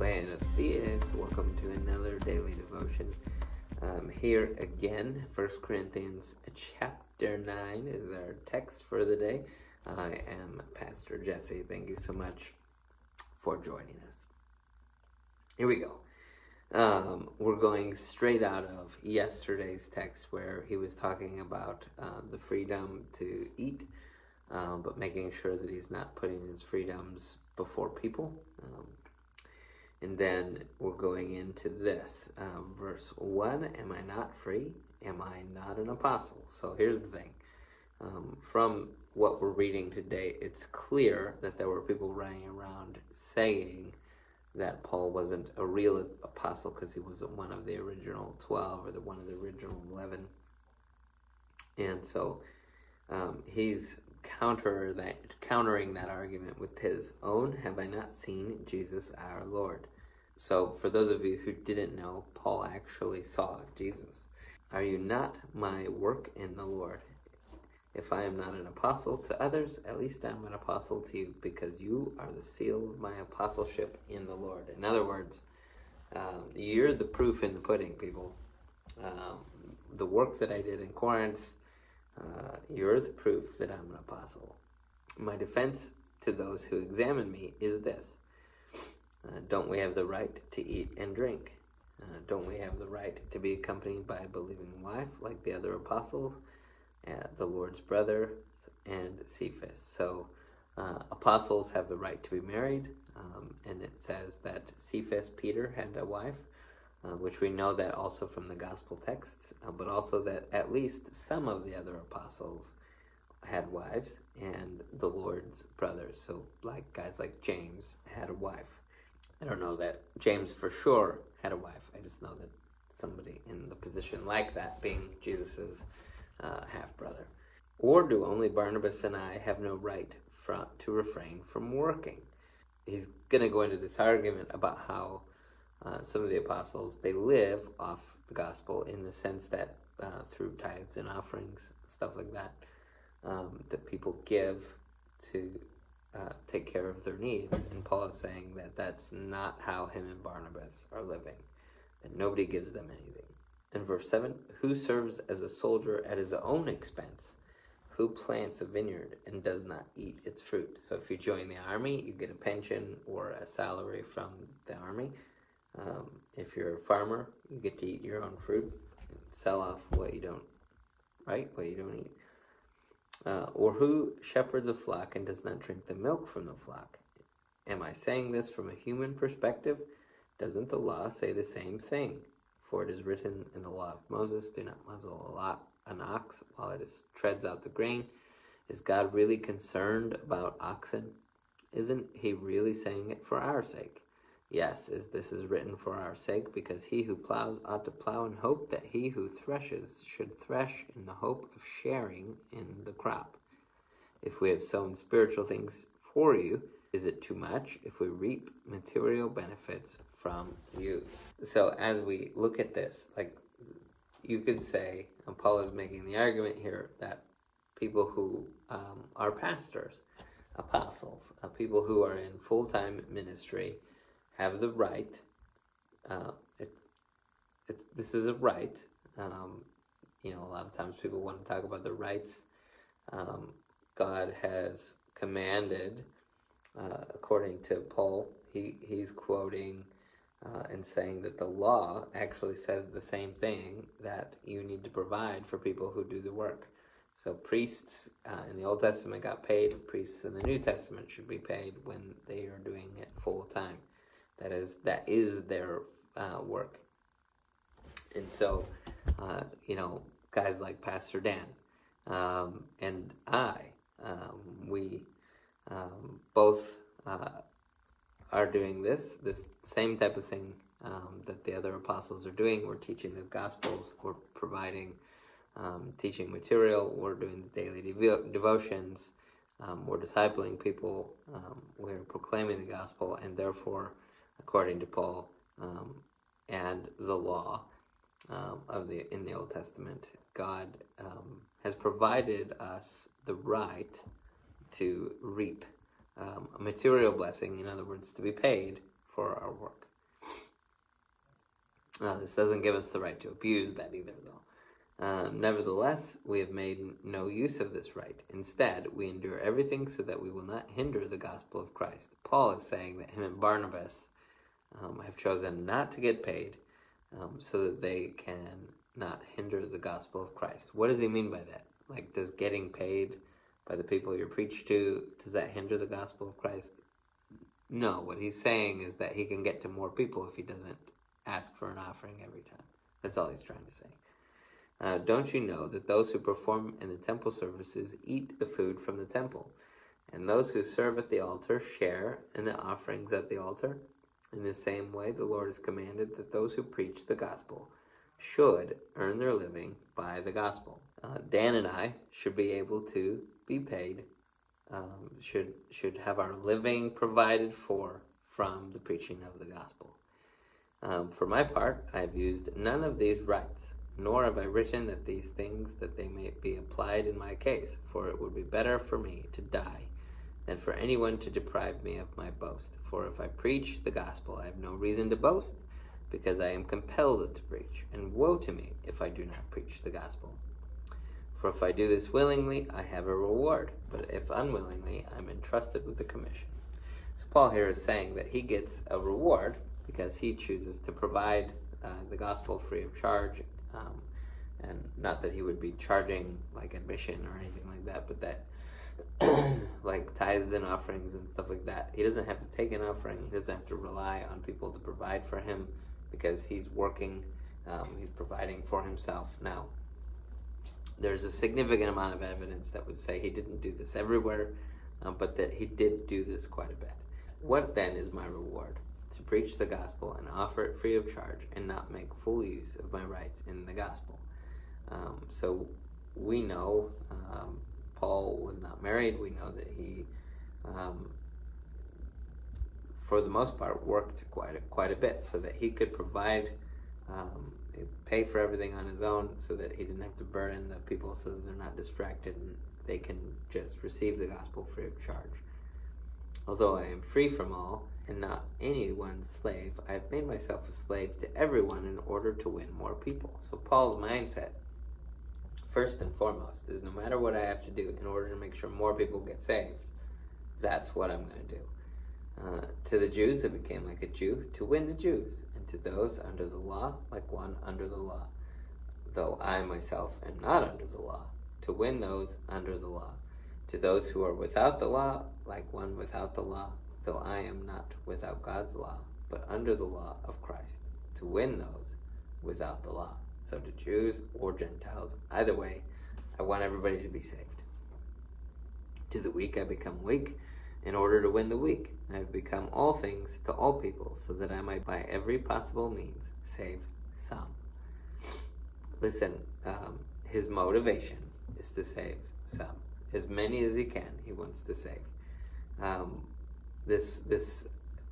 Buenos dias. Welcome to another daily devotion. Um, here again, 1 Corinthians chapter 9 is our text for the day. I am Pastor Jesse. Thank you so much for joining us. Here we go. Um, we're going straight out of yesterday's text where he was talking about uh, the freedom to eat, um, but making sure that he's not putting his freedoms before people. Um, and then we're going into this. Uh, verse 1 Am I not free? Am I not an apostle? So here's the thing. Um, from what we're reading today, it's clear that there were people running around saying that Paul wasn't a real apostle because he wasn't one of the original 12 or the one of the original 11. And so um, he's counter that, countering that argument with his own, Have I not seen Jesus our Lord? So, for those of you who didn't know, Paul actually saw Jesus. Are you not my work in the Lord? If I am not an apostle to others, at least I'm an apostle to you, because you are the seal of my apostleship in the Lord. In other words, um, you're the proof in the pudding, people. Um, the work that I did in Corinth, uh, you're the proof that I'm an apostle. My defense to those who examine me is this uh, Don't we have the right to eat and drink? Uh, don't we have the right to be accompanied by a believing wife like the other apostles, uh, the Lord's brother, and Cephas? So, uh, apostles have the right to be married, um, and it says that Cephas, Peter, had a wife, uh, which we know that also from the gospel texts, uh, but also that at least some of the other apostles had wives, and the Lord's brothers. So, like guys like James had a wife. I don't know that James for sure had a wife. I just know that somebody in the position like that, being Jesus's uh, half brother. Or do only Barnabas and I have no right from, to refrain from working? He's going to go into this argument about how uh, some of the apostles they live off the gospel in the sense that uh, through tithes and offerings, stuff like that, um, that people give to uh, take care of their needs. And Paul is saying that that's not how him and Barnabas are living, that nobody gives them anything. In verse 7, who serves as a soldier at his own expense? Who plants a vineyard and does not eat its fruit? So if you join the army, you get a pension or a salary from the army. Um, if you're a farmer, you get to eat your own fruit, sell off what you don't, right? What you don't eat. Uh, or who shepherds a flock and does not drink the milk from the flock? Am I saying this from a human perspective? Doesn't the law say the same thing? For it is written in the law of Moses, do not muzzle a lot, an ox while it is, treads out the grain. Is God really concerned about oxen? Isn't he really saying it for our sake? Yes, as this is written for our sake, because he who plows ought to plow in hope that he who threshes should thresh in the hope of sharing in the crop. If we have sown spiritual things for you, is it too much if we reap material benefits from you? So as we look at this, like you could say, and Paul is making the argument here that people who um, are pastors, apostles, uh, people who are in full-time ministry, have the right. Uh, it, it's, this is a right. Um, you know, a lot of times people want to talk about the rights um, God has commanded. Uh, according to Paul, he, he's quoting uh, and saying that the law actually says the same thing that you need to provide for people who do the work. So priests uh, in the Old Testament got paid. Priests in the New Testament should be paid when they are doing it full time. That is that is their uh, work. And so, uh, you know, guys like Pastor Dan um, and I, um, we um, both uh, are doing this, this same type of thing um, that the other apostles are doing. We're teaching the Gospels, we're providing um, teaching material, we're doing the daily devo- devotions, um, we're discipling people, we're proclaiming the Gospel, and therefore, according to Paul um, and the law um, of the in the Old Testament, God um, has provided us the right to reap um, a material blessing, in other words, to be paid for our work. Uh, this doesn't give us the right to abuse that either, though. Um, nevertheless, we have made no use of this right. Instead, we endure everything so that we will not hinder the gospel of Christ. Paul is saying that him and Barnabas um, have chosen not to get paid um, so that they can not hinder the gospel of Christ. What does he mean by that? Like, does getting paid by the people you're preached to, does that hinder the gospel of Christ? No, what he's saying is that he can get to more people if he doesn't ask for an offering every time. That's all he's trying to say. Uh, don't you know that those who perform in the temple services eat the food from the temple, and those who serve at the altar share in the offerings at the altar? In the same way, the Lord has commanded that those who preach the gospel should earn their living by the gospel. Uh, Dan and I should be able to be paid, um, should should have our living provided for from the preaching of the gospel. Um, for my part, I have used none of these rights, nor have I written that these things that they may be applied in my case, for it would be better for me to die than for anyone to deprive me of my boast. For if I preach the gospel, I have no reason to boast, because I am compelled to preach, and woe to me if I do not preach the gospel. For if I do this willingly, I have a reward, but if unwillingly, I am entrusted with a commission. So Paul here is saying that he gets a reward because he chooses to provide uh, the gospel free of charge. Um, and not that he would be charging like admission or anything like that, but that like tithes and offerings and stuff like that. He doesn't have to take an offering. He doesn't have to rely on people to provide for him because he's working, um, he's providing for himself. Now, there's a significant amount of evidence that would say he didn't do this everywhere, uh, but that he did do this quite a bit. What then is my reward? to preach the gospel and offer it free of charge and not make full use of my rights in the gospel. Um, so we know um, Paul was not married. We know that he, um, for the most part, worked quite a, quite a bit so that he could provide, um, pay for everything on his own so that he didn't have to burden the people so that they're not distracted and they can just receive the gospel free of charge. Although I am free from all, and not anyone's slave. I have made myself a slave to everyone in order to win more people. So Paul's mindset, first and foremost, is no matter what I have to do in order to make sure more people get saved, that's what I'm going to do. Uh, to the Jews, I became like a Jew to win the Jews, and to those under the law, like one under the law, though I myself am not under the law, to win those under the law. To those who are without the law, like one without the law, though I am not without God's law, but under the law of Christ, to win those without the law. So to Jews or Gentiles, either way, I want everybody to be saved. To the weak I become weak, in order to win the weak. I have become all things to all people, so that I might by every possible means save some. Listen, um, his motivation is to save some. As many as he can, he wants to save. Um, this this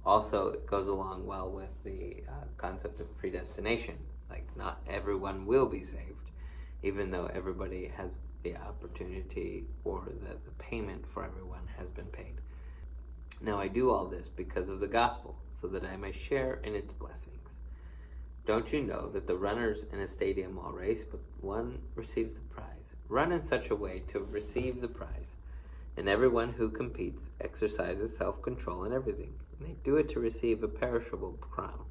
also goes along well with the uh, concept of predestination. Like not everyone will be saved, even though everybody has the opportunity or the, the payment for everyone has been paid. Now I do all this because of the gospel, so that I may share in its blessings. Don't you know that the runners in a stadium all race, but one receives the prize? Run in such a way to receive the prize and everyone who competes exercises self control in everything, and they do it to receive a perishable crown,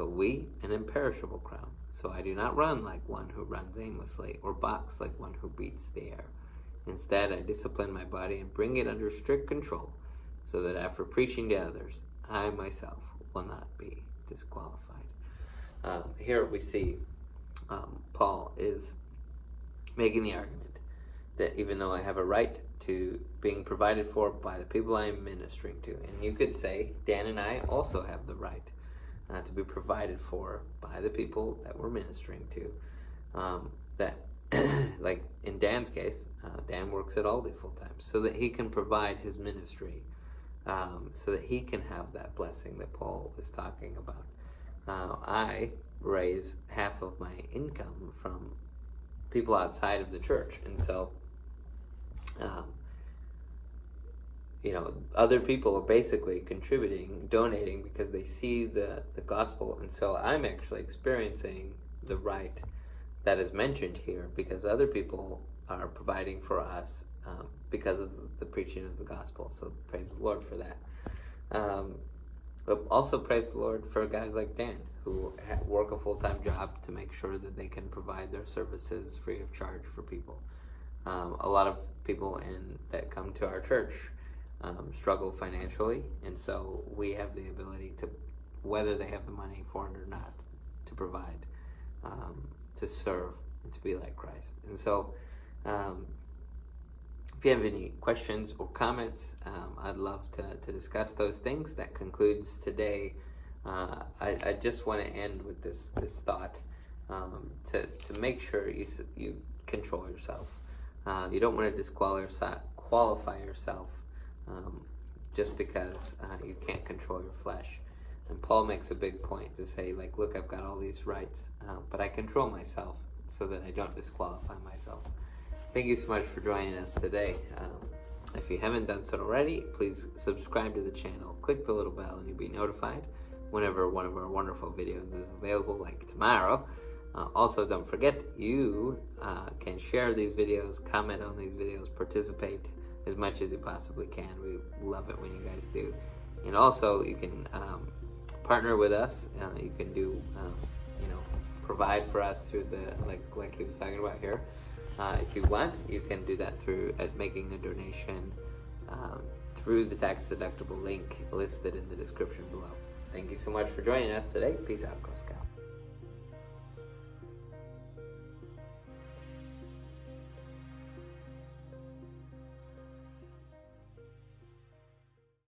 but we an imperishable crown. So I do not run like one who runs aimlessly, or box like one who beats the air. Instead, I discipline my body and bring it under strict control, so that after preaching to others, I myself will not be disqualified. Um, here we see um, Paul is making the argument that even though I have a right to being provided for by the people I am ministering to. And you could say Dan and I also have the right uh, to be provided for by the people that we're ministering to. Um, that, like in Dan's case, uh, Dan works at Aldi full time so that he can provide his ministry, um, so that he can have that blessing that Paul was talking about. Uh, I raise half of my income from people outside of the church, and so um, you know, other people are basically contributing, donating because they see the, the gospel. And so I'm actually experiencing the right that is mentioned here because other people are providing for us um, because of the preaching of the gospel. So praise the Lord for that. Um, but also praise the Lord for guys like Dan who work a full time job to make sure that they can provide their services free of charge for people. Um, a lot of people in that come to our church um, struggle financially, and so we have the ability to, whether they have the money for it or not, to provide, um, to serve, and to be like Christ. And so, um, if you have any questions or comments, um, I'd love to, to discuss those things. That concludes today. Uh, I, I just want to end with this this thought um, to to make sure you you control yourself. Uh, you don't want to disqualify yourself um, just because uh, you can't control your flesh. And Paul makes a big point to say, like, look, I've got all these rights, uh, but I control myself so that I don't disqualify myself. Thank you so much for joining us today. Um, if you haven't done so already, please subscribe to the channel, click the little bell, and you'll be notified whenever one of our wonderful videos is available, like tomorrow. Uh, also, don't forget you uh, can share these videos, comment on these videos, participate as much as you possibly can. We love it when you guys do. And also, you can um, partner with us. Uh, you can do, um, you know, provide for us through the like like he was talking about here. Uh, if you want, you can do that through at making a donation um, through the tax deductible link listed in the description below. Thank you so much for joining us today. Peace out, Girl Scout.